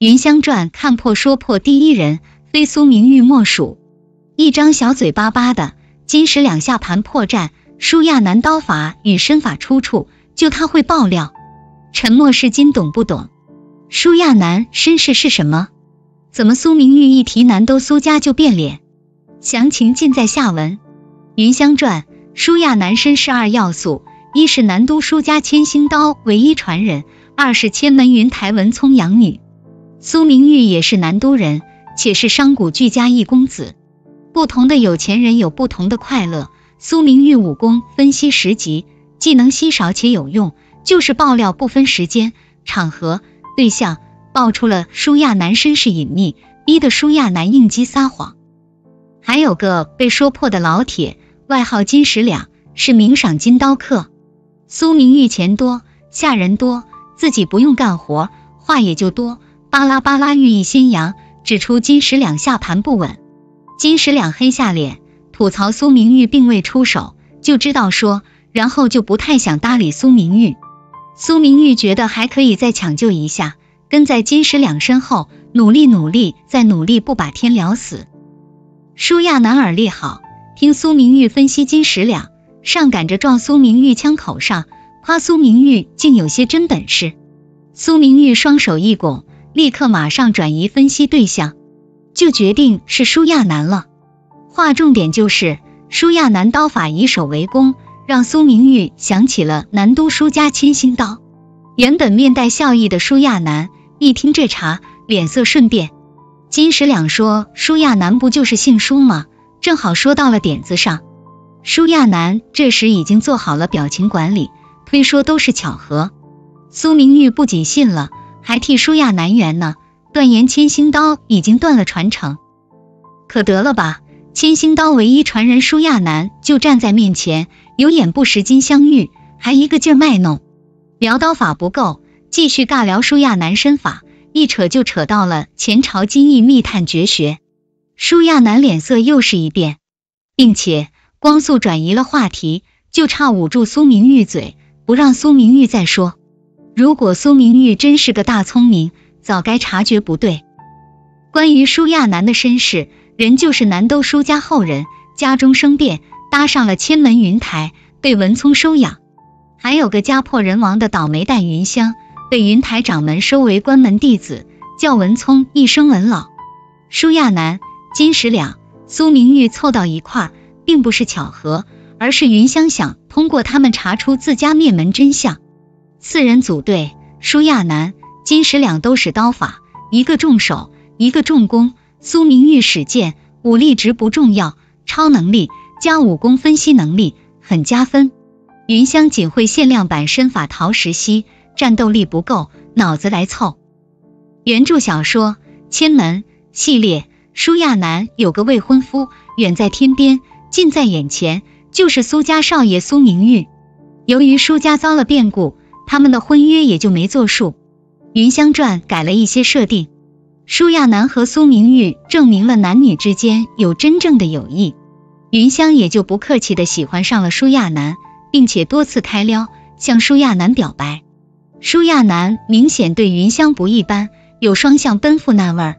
云香传看破说破第一人，非苏明玉莫属。一张小嘴巴巴的，金石两下盘破绽，舒亚男刀法与身法出处，就他会爆料。沉默是金，懂不懂？舒亚男身世是什么？怎么苏明玉一提南都苏家就变脸？详情尽在下文。云香传，舒亚男身世二要素：一是南都舒家千星刀唯一传人，二是千门云台文聪养女。苏明玉也是南都人，且是商贾俱家一公子。不同的有钱人有不同的快乐。苏明玉武功分析十级，技能稀少且有用，就是爆料不分时间、场合、对象，爆出了舒亚男身世隐秘，逼得舒亚男应激撒谎。还有个被说破的老铁，外号金十两，是明赏金刀客。苏明玉钱多，下人多，自己不用干活，话也就多，巴拉巴拉寓意新阳，指出金石两下盘不稳。金石两黑下脸，吐槽苏明玉并未出手，就知道说，然后就不太想搭理苏明玉。苏明玉觉得还可以再抢救一下，跟在金石两身后，努力努力再努力，不把天聊死。舒亚男耳力好，听苏明玉分析金石两，上赶着撞苏明玉枪口上，夸苏明玉竟有些真本事。苏明玉双手一拱，立刻马上转移分析对象。就决定是舒亚男了。划重点就是舒亚男刀法以守为攻，让苏明玉想起了南都舒家千星刀。原本面带笑意的舒亚男一听这茬，脸色瞬变。金石两说舒亚男不就是姓舒吗？正好说到了点子上。舒亚男这时已经做好了表情管理，推说都是巧合。苏明玉不仅信了，还替舒亚南圆呢。断言千星刀已经断了传承，可得了吧！千星刀唯一传人舒亚南就站在面前，有眼不识金镶玉，还一个劲卖弄。聊刀法不够，继续尬聊舒亚南身法，一扯就扯到了前朝金翼密探绝学。舒亚南脸色又是一变，并且光速转移了话题，就差捂住苏明玉嘴，不让苏明玉再说。如果苏明玉真是个大聪明。早该察觉不对。关于舒亚男的身世，人就是南都舒家后人，家中生变，搭上了千门云台，被文聪收养。还有个家破人亡的倒霉蛋云香，被云台掌门收为关门弟子，叫文聪一生文老。舒亚男、金石两、苏明玉凑到一块，并不是巧合，而是云香想通过他们查出自家灭门真相。四人组队，舒亚男。金石两都使刀法，一个重手，一个重攻。苏明玉使剑，武力值不重要，超能力加武功分析能力很加分。云香仅会限量版身法陶石溪，战斗力不够，脑子来凑。原著小说《千门》系列，舒亚男有个未婚夫，远在天边，近在眼前，就是苏家少爷苏明玉。由于舒家遭了变故，他们的婚约也就没作数。云香传改了一些设定，舒亚楠和苏明玉证明了男女之间有真正的友谊，云香也就不客气的喜欢上了舒亚楠，并且多次开撩向舒亚楠表白。舒亚楠明显对云香不一般，有双向奔赴那味儿，